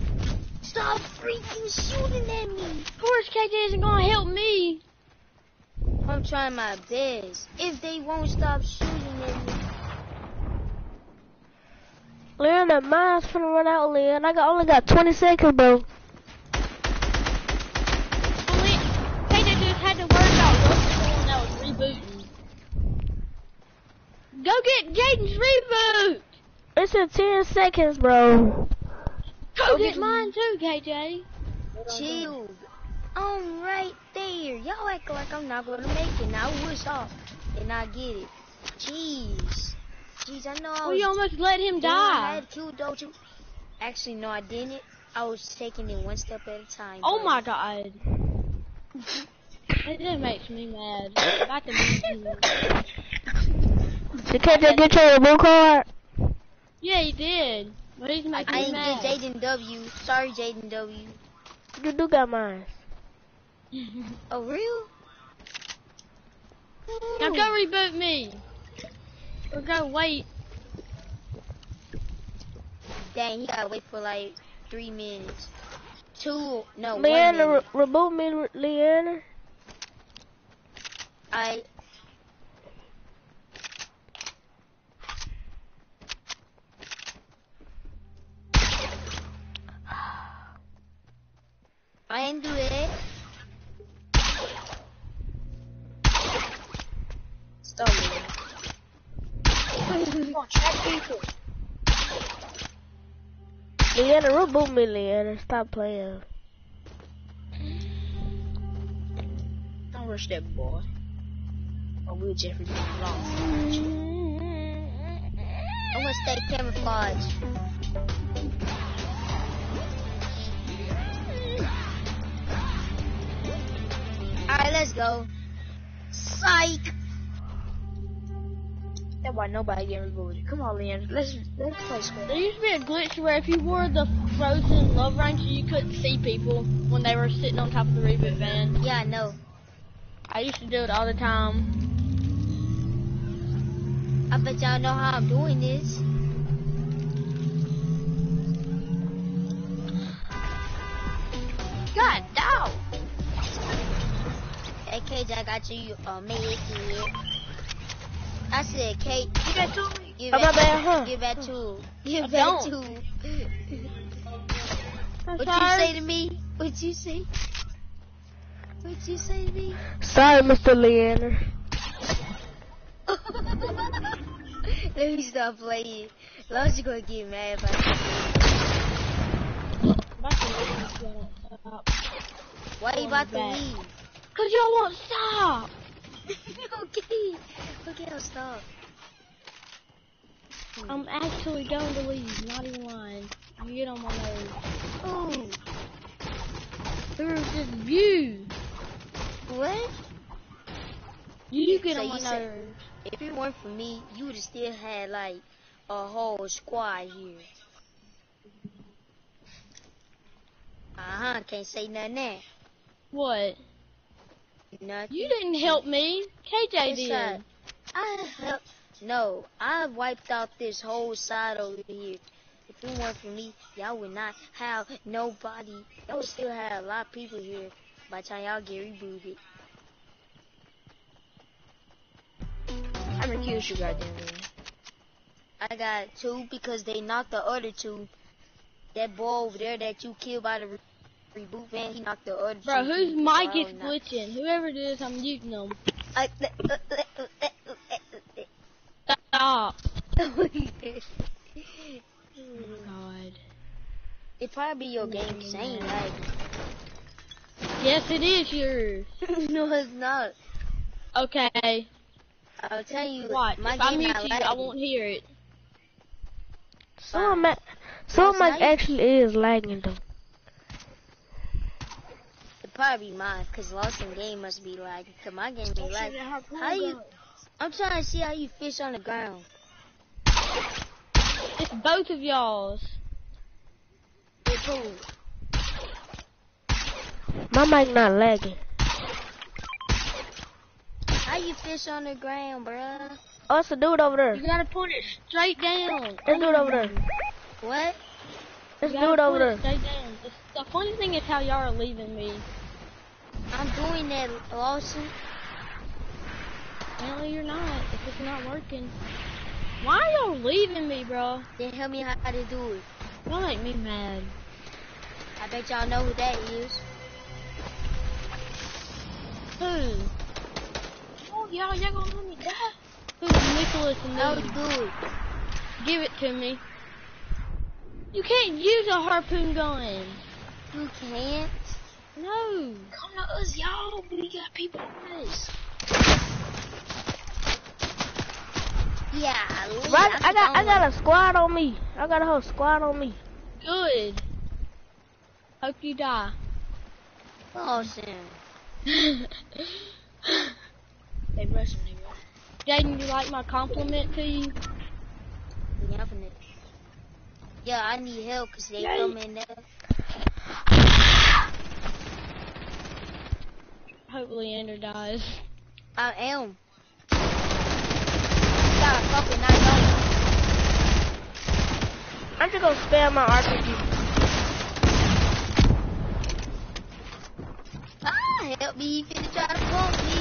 Stop freaking shooting at me. Of course KJ isn't gonna help me. I'm trying my best. If they won't stop shooting at me. Leon, that mine's finna run out, Leon. I got, only got 20 seconds, bro. Only KJ just had to worry about what's the one that was rebooting. Go get Jaden's reboot! It's in 10 seconds, bro. Go get mine too, KJ. Chill. I'm right there. Y'all act like I'm not gonna make it. Now I would stop and I get it. Jeez. Jeez, I know I We almost let him doing die. that too, don't you? Actually, no, I didn't. I was taking it one step at a time. Oh bro. my god. It just makes me mad. About to beat you. Did KJ get your reboot card? Yeah, he did. But he's I making me didn't mad. get Jaden W. Sorry, Jaden W. You do got mine. Oh, real? Now go reboot me. Or go wait. Dang, he gotta wait for like three minutes. Two, no, one Leander, minute. re- reboot me, Leander. I. I ain't do it. Stop it. Leander, reboot me, Leander. Stop playing. Don't rush that boy. Or we'll Jeffrey be lost. I'm gonna stay camouflage. Alright, let's go. Psych! That's why nobody getting rebooted. Come on, Leander. Let's let's play squad. There used to be a glitch where if you wore the frozen love ranger, you couldn't see people when they were sitting on top of the reboot van. Yeah, I know. I used to do it all the time. I bet y'all know how I'm doing this. God, no! Hey, Cage, I got you uh, made it. I said, Kate, You give Oh, my that, bad, huh? give that to, give I that to. I'm What you say to me? What do you say? What do you say to me? Sorry, Mr. Leander. Let me stop playing. Lon's gonna get mad if I Why you about to leave? Cause y'all won't stop. okay. Okay, I'll stop. I'm actually going to leave, not even lying. You get on my nerves. Oh, There's this view. what? You get So on my nerves. If it weren't for me, you would have still had like a whole squad here. Uh huh. Can't say nothing there. What? Nothing. You didn't help me. KJ did. I helped. No, I wiped out this whole side over here. If it weren't for me, y'all would not have nobody. Y'all would still have a lot of people here by the time y'all get rebooted. How many kills you got there, man? I got two because they knocked the other two. That boy over there that you killed by the reboot van, he knocked the other. Bro, whose people. mic is don't know. glitching? Whoever it is, I'm muting them. I- Stop. God. it probably be your game saying like, Yes, it is yours. no, it's not. Okay. I'll tell you, Watch. my If I mute you, I won't hear it. Some ma- some Well, mic so now actually is lagging though. It'd probably be mine, cause Lawson game must be lagging. Cause my game be lagging. How you? I'm trying to see how you fish on the ground. It's both of y'all's. It's who? My mic not lagging. How you fish on the ground, bruh? Oh, it's a dude over there. You gotta put it straight down. There's a dude over there. What? There's a You gotta dude over there. Straight down. The funny thing is how y'all are leaving me. I'm doing that, Lawson. No, you're not. If it's not working. Why are y'all leaving me, bro? Then help me how to do it. Don't make me mad. I bet y'all know who that is. Who? Oh, y'all, y'all gonna let me die? Who's Nicholas and How to do it? Give it to me. You can't use a harpoon gun. You can't. No. Come to us, y'all. We got people on us. Yeah, Right, I got I got a squad on me. I got a whole squad on me. Good. Hope you die. Oh, Lawson. they rushing me. Jaden, you like my compliment to you? Definitely. Yeah, I need help because they Yay. come in there. Hopefully Ender dies. I am. Got a fucking knife on. I'm just gonna spam my RPG. Ah, help me. He finna try to pump me.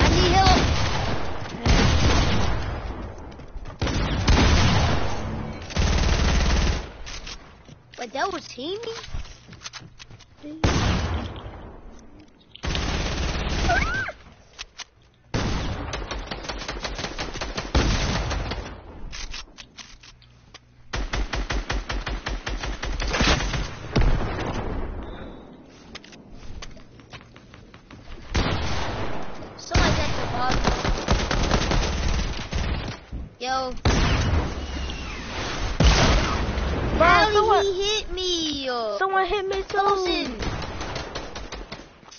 I need help. Wait, that was Timmy? Someone's at the bottom. Yo, Bro, how did someone, he hit me? Someone hit me too. Lawson,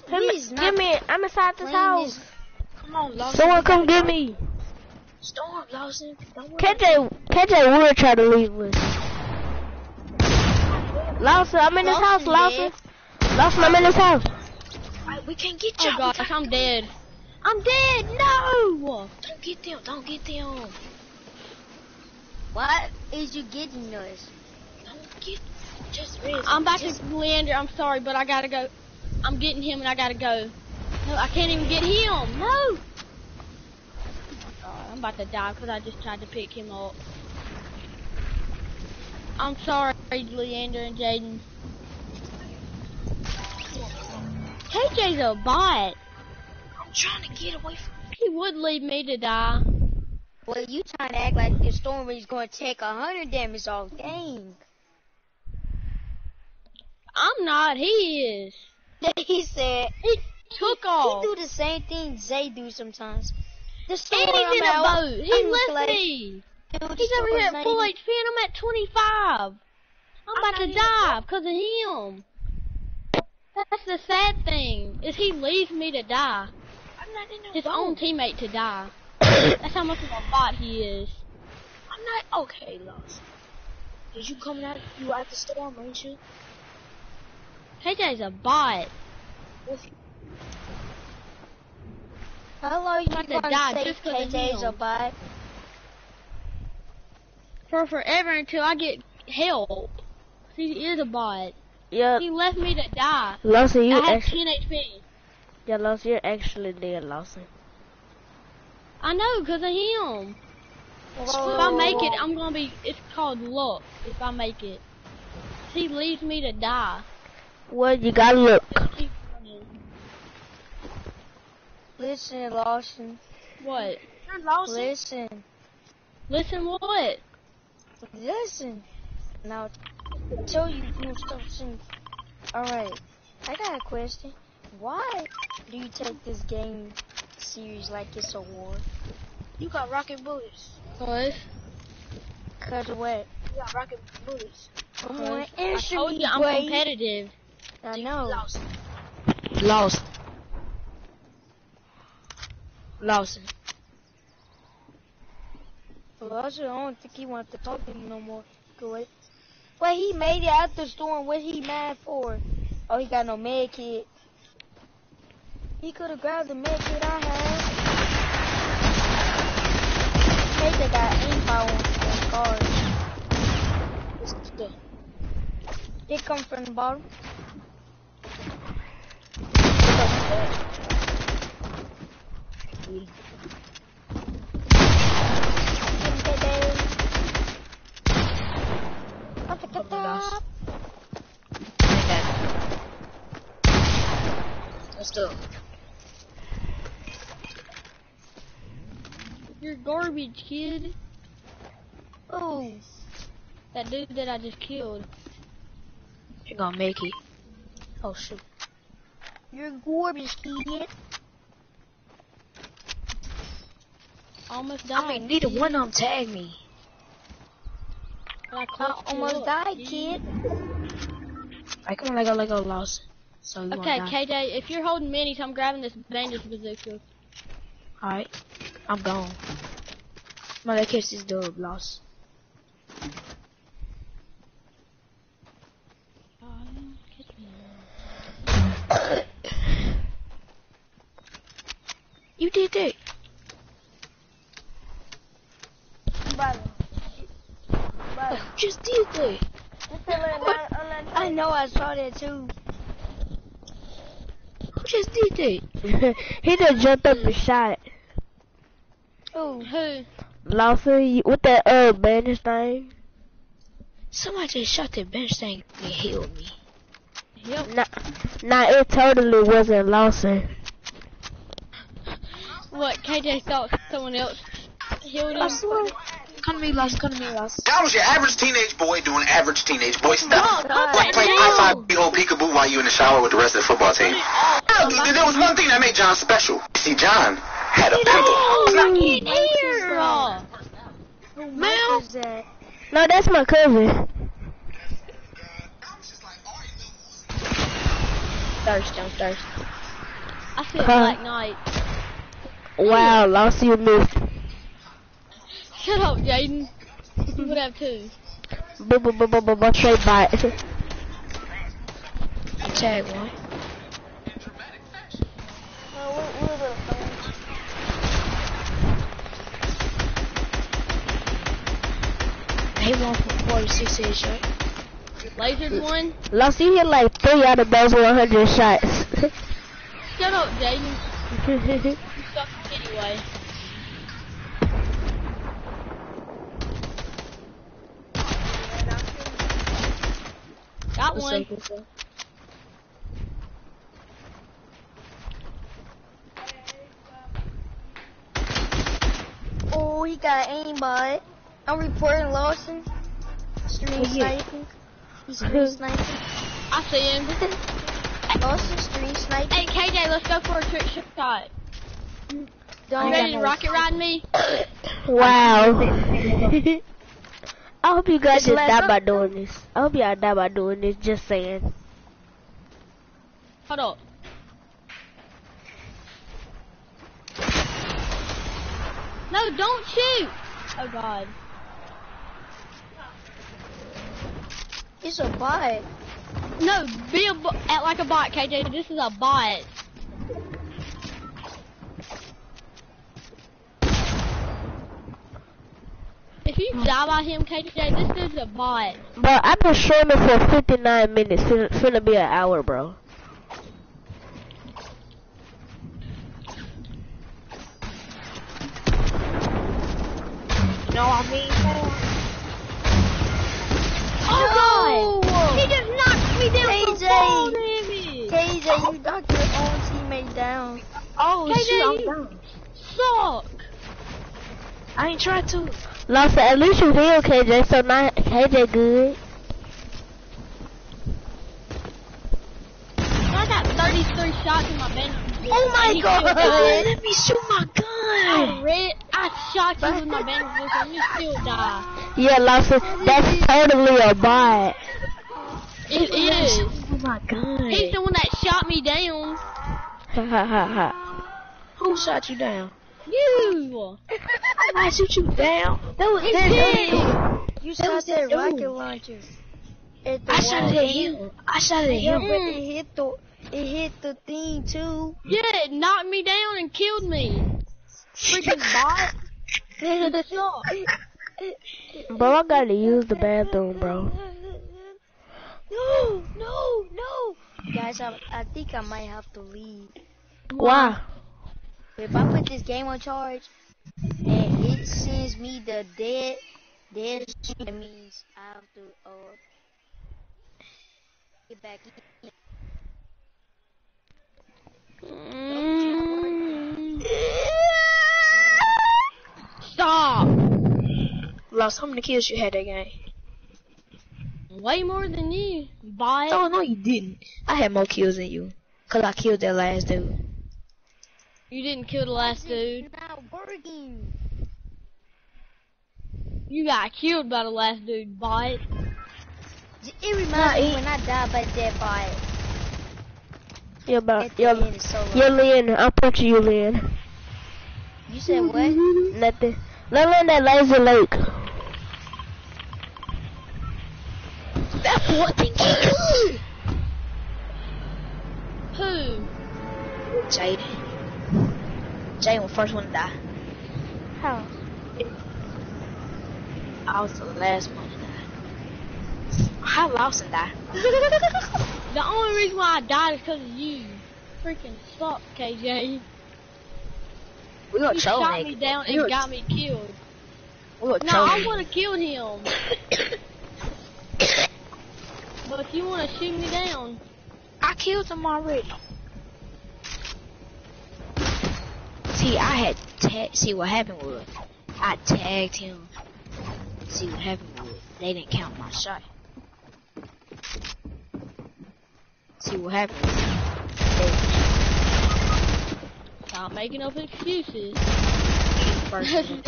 Hit me, he's not get me. I'm inside this house. this- Come on, Lawson. Someone come get me. Storm, Lawson. Don't worry. KJ, KJ would try to leave us. Lawson, I'm in this house, Lawson Lawson. Lawson, I'm in this house. We can't get you. Oh gosh, I'm dead. I'm dead. No. Don't get them. Don't get them. Why is you getting us? Don't get. I'm back to Leander. I'm sorry, but I gotta go. I'm getting him, and I gotta go. No, I can't even get him. No. Oh my God, I'm about to die because I just tried to pick him up. I'm sorry, Leander and Jaden. KJ's a bot. I'm trying to get away from. He would leave me to die. Well, you trying to act like the storm is going to take a hundred damage off. Dang. I'm not. He is. he said He took he off. do the same thing Zay do sometimes. The storm And he's in a out, boat. He left me. He's over here at full HP and I'm at 25. I'm about to die because of him. That's the sad thing, is he leaves me to die. I'm not in His the own teammate to die. That's how much of a bot he is. I'm not okay, Lost. Did you come out? You at the storm, ain't you? KJ's a bot. Hello, you about to gonna die just 'cause of KJ's a bot? For forever until I get help. He is a bot. Yeah, He left me to die. Lawson, you I have actually, 10 HP. yeah, Lawson, you're actually dead, Lawson. I know, because of him. If I make it, I'm gonna be. It's called luck. If I make it, he leaves me to die. Well, you gotta look. Listen, Lawson. What? Listen. Listen, what? Listen. Now, tell you do something. Alright. I got a question. Why do you take this game series like it's a war. You got rocket bullets. What? Cause what? You got rocket bullets. Come Cause on, I answer told me, you I'm boy. competitive. I know. Lawson. Lawson. Well, also, I don't think he wants to talk to me no more. Go away. Well, he made it out the storm. What he mad for? Oh, he got no med kit. He could have grabbed the med kit I had. Maybe they got aimbot on on cars. They come from the bottom. lost. Let's do it. You're garbage, kid. Oh, That dude that I just killed. You're gonna make it. Oh shoot. You're garbage, kid. Almost died. I mean, neither one of them tagged me. I I almost up. died, kid. Alright, come on, let go, let go, Lawson. So Okay. KJ, if you're holding minis, I'm grabbing this bandage bazooka. Alright, I'm gone. I'm gonna catch this dub, Lost. You did that. Brother. You just did it. I know I saw that too. Who just did it? he just jumped up and shot. Oh, Who? Lawson, what with that uh bandage thing. Somebody just shot that bench thing and healed me. Yep. Nah, nah, it totally wasn't Lawson. What? KJ thought someone else healed him. Come to me, Lost. Come to me, Lost. That was your average teenage boy doing average teenage boy stuff. Oh, oh, put Like that playing down. high five, behold peekaboo while you in the shower with the rest of the football team. Oh, no, there was one thing that made John special. See, John had a pimple. I can't hear. what is that? No, that's my cousin. Thirsty, I'm thirsty. I see a Huh. Black Knight. Wow, Lawson, you missed. Shut up, Jaden. You would have two. Boo, boo, boo, boo, boo, boo, straight bite. Tag one. He won for 46 headshot. Lasered one. Lawson, you hit like three out of those 100 shots. Shut up, Jaden. You suck anyway. Got one. Oh, he got aimbot. I'm reporting Lawson. Stream yeah. sniping. He's stream sniping. I see him. Lawson stream sniping. Hey, KJ, let's go for a trick shot. You Don't ready to rocket ride me? wow. I hope you guys It's just less die by doing this. I hope y'all die by doing this, just saying. Hold up. No, don't shoot! Oh god. It's a bot. No, be a bo- act like a bot, KJ. This is a bot. If you die by him, KJ, this dude's a bot. Bro, I've been streaming for 59 minutes. Finna, finna be an hour, bro. No, I mean, Oh, No! He just knocked me down KJ. KJ, you knocked your own teammate down. oh KJ, shoot, I'm down. Suck. I ain't tried to. Lawson, at least you healed KJ, so now KJ good. I got 33 shots in my bench. Oh my God. Let me shoot my I gun. read, I shot you with my bandage and you still die. Yeah, Lawson, that's totally a bot. It is. Oh my gun. He's the one that shot me down. Ha ha ha ha. Who shot you down? You. I shoot you down. That was He that. You That shot that that rocket launcher. At the I shot it at him. I shot it at him. but it hit the it hit the thing too. Yeah, it knocked me down and killed me. Freaking bot. Bro, I gotta use the bathroom, bro. No, no, no. Guys, I, I think I might have to leave. Why? If I put this game on charge and it sends me the dead, dead, that means I have to uh get back in. Mm. Stop. Lost how many kills you had that game? Way more than you, bot. Oh no, you didn't. I had more kills than you. Cause I killed that last dude. You didn't kill the last dude. Not working. You got killed by the last dude, bot. It reminds me when I died by that bot. Yeah, At but yeah, end yeah, Lynn. I'm punching you, Lynn. You said what? Nothing. Let me in that Lazy Lake. That boy think he good. Who? Jaden. Jaden was the first one to die. How? I was the last one to die. How Lawson die? The only reason why I died is because of you. Freaking suck, KJ. we were You trolling. shot me down we and were, got me killed. we No, I trolling. would have killed him. But if you want to shoot me down, I killed him already. See, I had ta- see what happened was I tagged him. See what happened was they didn't count my shot. See what happened? Stop making up excuses. See.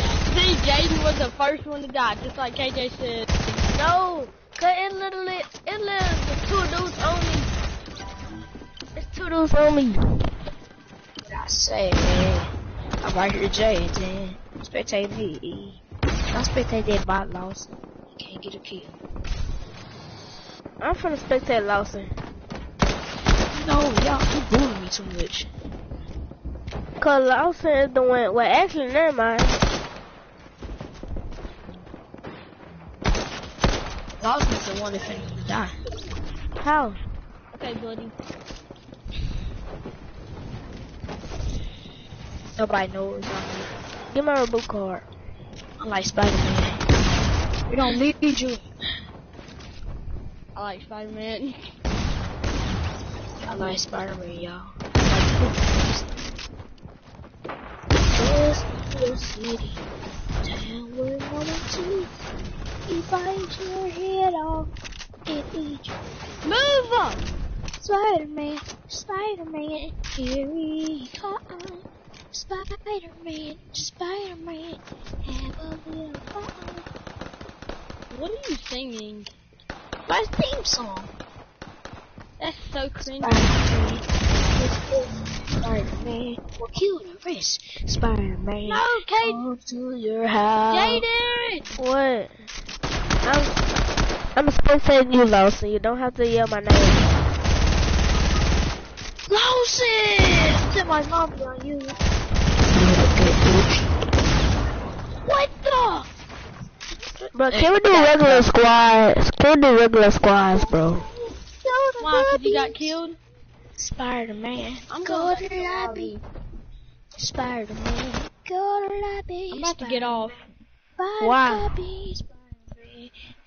Jaden was the first one to die, just like KJ said. No, cause it literally, it literally two dudes on me. It's two dudes on me. What I say, man? Right here, Jaden. Spectate. Don't spectate that bot loss. Can't get a kill. I'm finna spectate Lawson. No, y'all keep bullying me too much. Cause Lawson is the one, well actually never mind. Lawson's the one that finna die. How? Okay, buddy. Nobody knows. Reboot card. I'm like Spider-Man. We don't need you. I like Spider-Man. I like Spider-Man, y'all. Just the city, town where one sees. He bites your head off and eat you. Move up! Spider-Man, Spider-Man, here he comes. Spider-Man, Spider-Man, have a little fun. What are you singing? My theme song. That's so cringy. Spider-Man, will kill the rest. Spider-Man, No, Kate! come to your house. Jaden! What? I'm, I'm spectating you, so You don't have to yell my name. Lawson! Set my zombie on you. What the? Bro, can we do regular squads? Can we do regular squads, bro? Why? Cause you got killed? Spider-Man, I'm go going to to the lobby. Spider-Man, go to the lobby. I'm about to get off. Why? Lobby,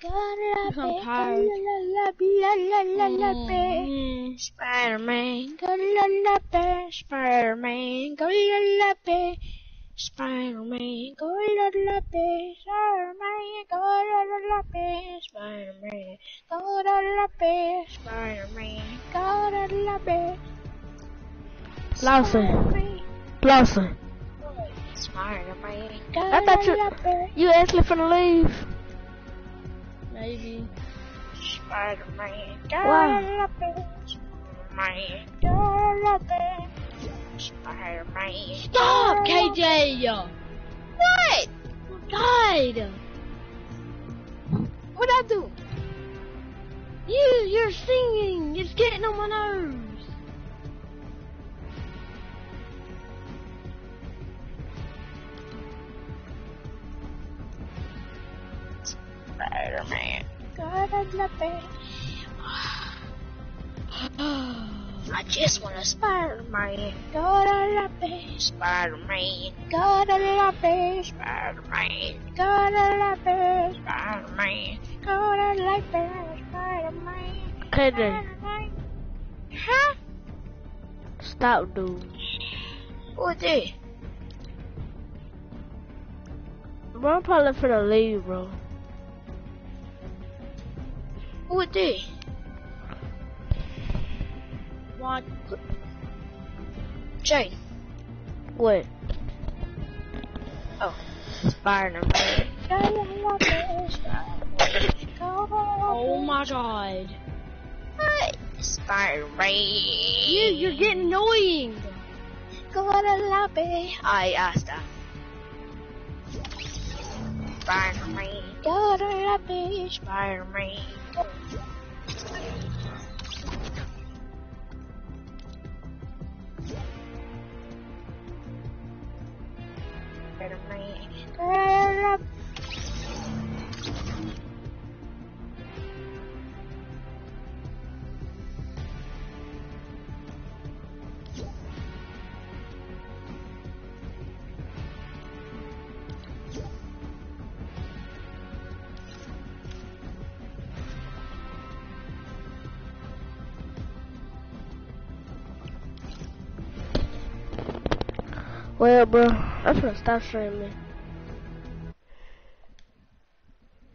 Spider-Man, go to. I'm tired. La, la, la, la, la, la, la. Spider-Man, go to the lobby. Spider-Man, go to the lobby. Spider-Man, go to the lobby. Spider-Man, go to the lobby. Spider-Man, go to the lobby. Spider-Man, go to the. Lawson. Lawson, Spider-Man. I thought you you actually finna leave. Maybe. Spider-Man. Wow. Spider-Man. Spider-Man. Spider-Man. Stop, KJ! What? God! What'd I do? You, you're singing. It's getting on my nerves. Love it. I just want to Spider-Man. Gotta love it. Spider-Man. Gotta love it. Spider-Man. Gotta love it. Spider-Man. Gotta love it. Spider-Man. KJ, Spider-Man. Huh? stop, dude. What the? Bro, I'm probably finna leave, bro. What the? What? Jane. What? Spider-Man. Gotta love. Spider-Man. Gotta love Oh my god. What? Spider-Man. You, you're getting annoying. Gotta love it. I asked her. Spider-Man. Gotta love it. Spider-Man. Spider-Man. Gotta love Well, bro, I'm finna stop streaming.